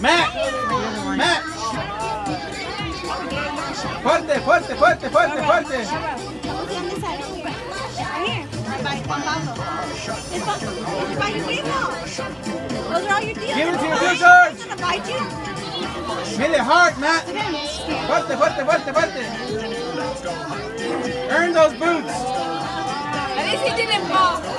Matt. Matt. Fuerte, fuerte, fuerte, fuerte, fuerte. Those are all your deals. Give it to your They're it hard, Matt. Fuerte, fuerte, fuerte, fuerte. Earn those boots. At least he didn't fall.